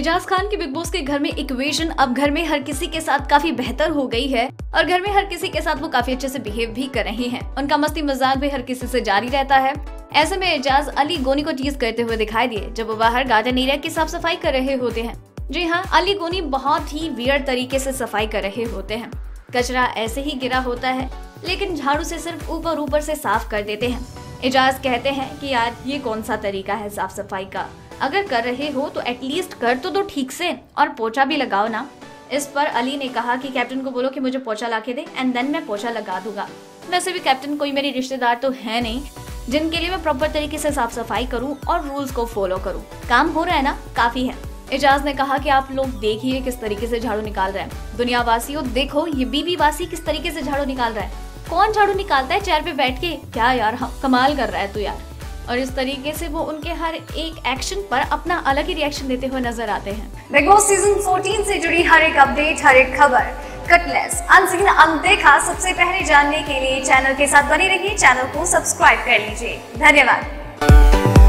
एजाज खान के big boss के घर में इक्वेशन अब घर में हर किसी के साथ काफ़ी बेहतर हो गई है और घर में हर किसी के साथ वो काफ़ी अच्छे से बिहेव भी कर रहे हैं। उनका मस्ती मज़ाक भी हर किसी से जारी रहता है। ऐसे में एजाज अली गोनी को टीज करते हुए दिखाई दिए, जब वो बाहर गार्डन एरिया की साफ़ सफ़ाई कर रहे होते हैं। जी हाँ अली गोनी बहुत ही वियर तरीके से सफ़ाई कर रहे होते हैं। कचरा ऐसे ही गिरा होता है, लेकिन झाड़ू से सिर्फ़ ऊपर ऊपर से साफ़ कर देते हैं। एजाज कहते हैं कि यार, ये कौन सा तरीका है साफ़ सफ़ाई का? अगर कर रहे हो तो एटलीस्ट कर तो दो ठीक से, और पोछा भी लगाओ ना। इस पर अली ने कहा कि कैप्टन को बोलो कि मुझे पोछा ला के दे एंड देन मैं पोछा लगा दूँगा। वैसे भी कैप्टन कोई मेरी रिश्तेदार तो है नहीं, जिनके लिए मैं प्रॉपर तरीके से साफ़ सफ़ाई करूँ और रूल्स को फॉलो करूँ। काम हो रहा है ना? काफ़ी है। एजाज ने कहा कि आप लोग देखिए किस तरीके से झाड़ू निकाल रहे हैं। दुनिया वासियों देखो, ये बीबी वासी किस तरीके से झाड़ू निकाल रहा है। कौन झाड़ू निकालता है चेयर पे बैठ के? क्या यार हाँ, कमाल कर रहा है तू यार। और इस तरीके से वो उनके हर एक एक्शन पर अपना अलग ही रिएक्शन देते हुए नज़र आते हैं। बॉस सीज़न 14 से जुड़ी हर एक अपडेट हर एक खबर। कटलेस अनसीन अनदेखा सबसे पहले जानने के लिए चैनल के साथ बने रहिए। चैनल को सब्सक्राइब कर लीजिए। धन्यवाद।